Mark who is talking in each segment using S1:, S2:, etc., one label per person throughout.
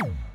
S1: Boom.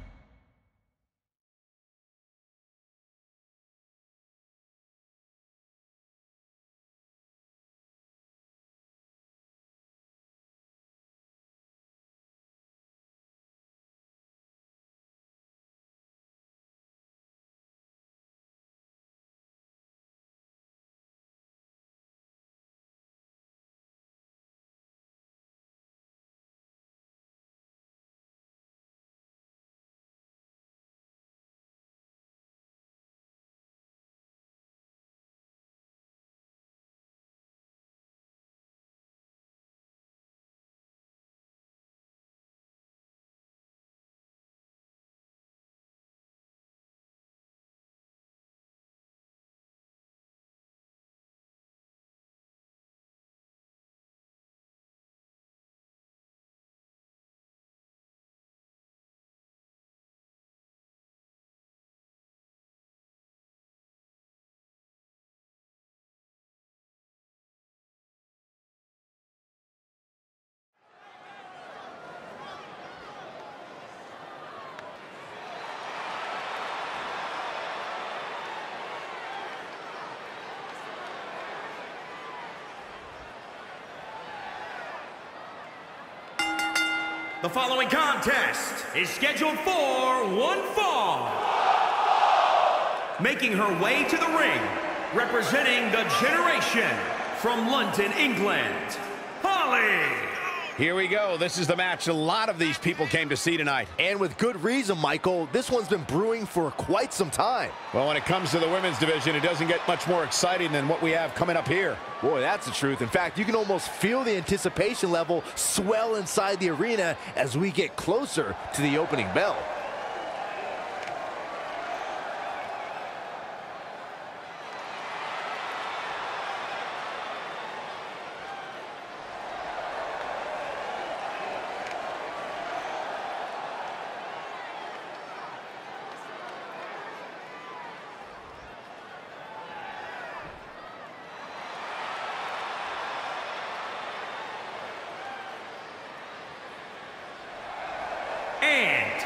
S1: The following contest is scheduled for one fall. Making her way to the ring, representing the generation from London, England, Holly.
S2: Here we go. This is the match a lot of these people came to see tonight.
S3: And with good reason, Michael. This one's been brewing for quite some time.
S2: Well, when it comes to the women's division, it doesn't get much more exciting than what we have coming up here.
S3: Boy, that's the truth. In fact, you can almost feel the anticipation level swell inside the arena as we get closer to the opening bell.
S1: And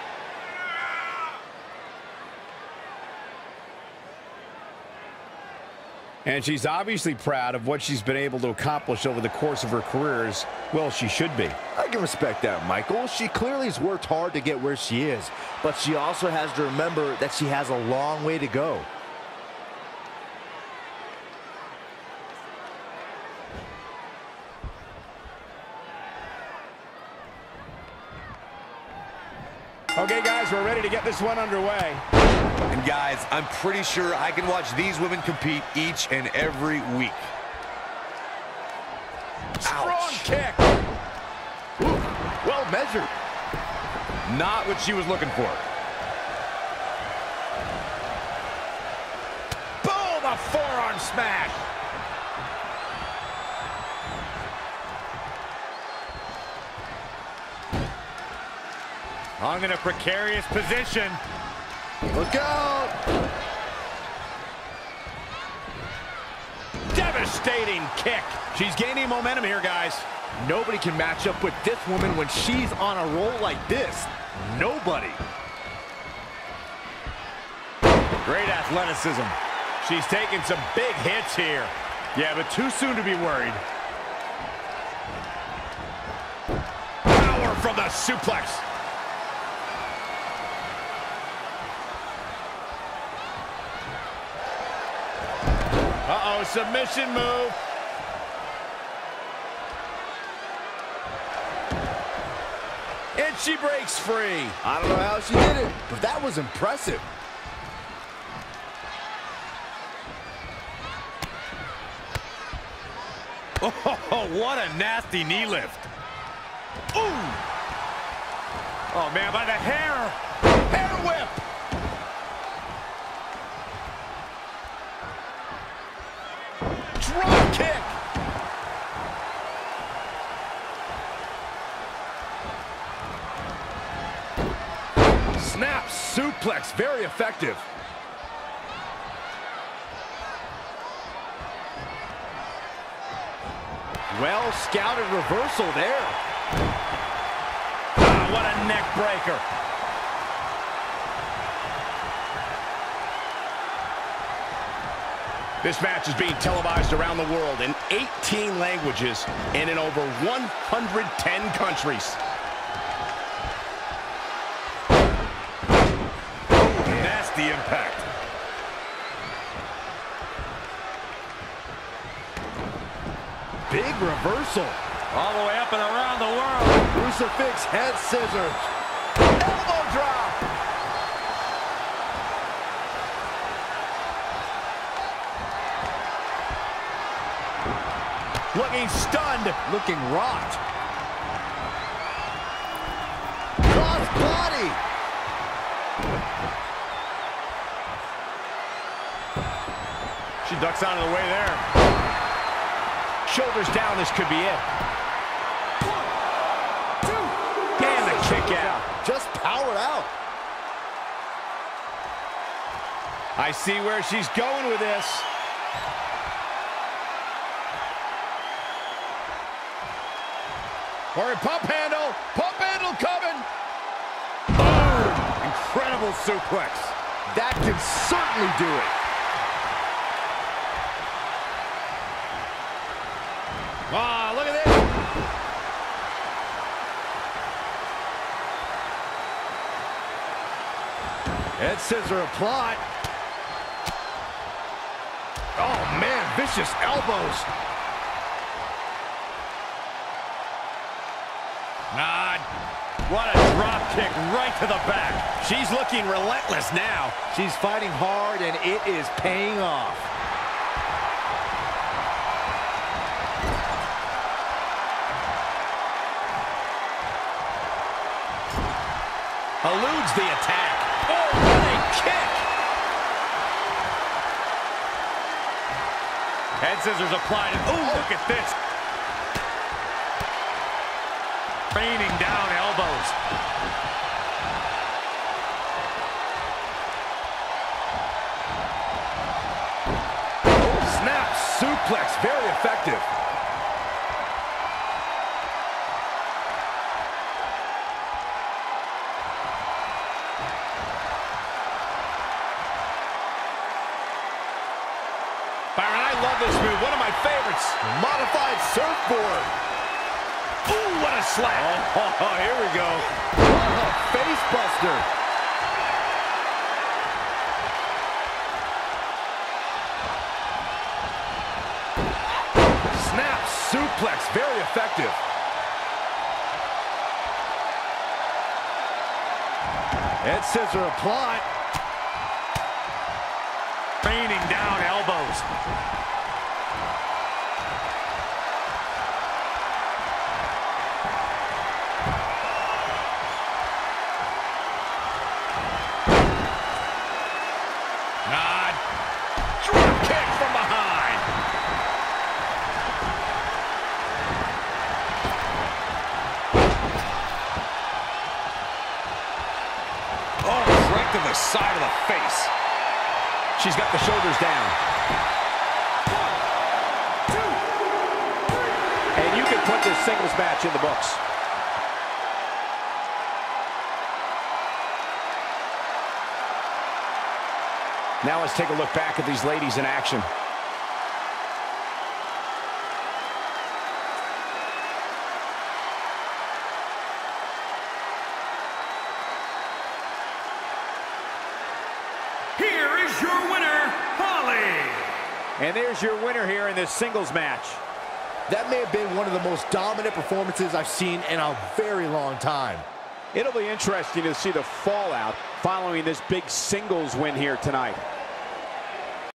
S2: And she's obviously proud of what she's been able to accomplish over the course of her career as well she should be.
S3: I can respect that, Michael. She clearly has worked hard to get where she is, but she also has to remember that she has a long way to go.
S2: Okay, guys, we're ready to get this one underway.
S4: And guys, I'm pretty sure I can watch these women compete each and every week.
S2: Strong
S4: Ouch.
S2: kick.
S3: Ooh, well measured.
S4: Not what she was looking for.
S2: Boom, a forearm smash.
S4: Hung in a precarious position.
S3: Look out!
S2: Devastating kick. She's gaining momentum here, guys.
S3: Nobody can match up with this woman when she's on a roll like this. Nobody.
S4: Great athleticism.
S2: She's taking some big hits here.
S4: Yeah, but too soon to be worried.
S2: Power from the suplex. Submission move. And she breaks free.
S3: I don't know how she did it, but that was impressive.
S4: Oh, what a nasty knee lift. Ooh! Oh, man, by the. Hair
S3: very effective. Well scouted reversal there.
S4: Ah, what a neck breaker.
S2: This match is being televised around the world in 18 languages and in over 110 countries.
S4: Impact.
S3: Big reversal.
S4: All the way up and around the world.
S3: Crucifix head scissors. Elbow drop.
S2: Looking stunned.
S3: Looking rocked. Cross body.
S4: Ducks out of the way there.
S2: Shoulders down, this could be it. And the kick out.
S3: Just powered out.
S2: I see where she's going with this. Or a pump handle. Pump handle coming.
S3: Oh, incredible suplex. That can certainly do it.
S2: Ah, look at this.
S3: Head scissor applied. Oh, man, vicious elbows.
S4: Ah, what a drop kick right to the back.
S2: She's looking relentless now.
S3: She's fighting hard, and it is paying off.
S2: Eludes the attack. Oh, what a kick.
S4: Head scissors applied. And, ooh, oh. look at this. Raining down elbows.
S2: Byron, I love this move. One of my favorites.
S3: Modified surfboard.
S2: Ooh, what a slap.
S3: Oh, here we go. Oh, face buster. Snap suplex, very effective. Head scissor applied.
S4: Raining down elbows.
S2: Kick from behind.
S4: Oh, right to the side of the face.
S2: She's got the shoulders down. And you can put this singles match in the books. Now let's take a look back at these ladies in action.
S1: Here is your winner, Holly.
S2: And there's your winner here in this singles match.
S3: That may have been one of the most dominant performances I've seen in a very long time.
S2: It'll be interesting to see the fallout following this big singles win here tonight.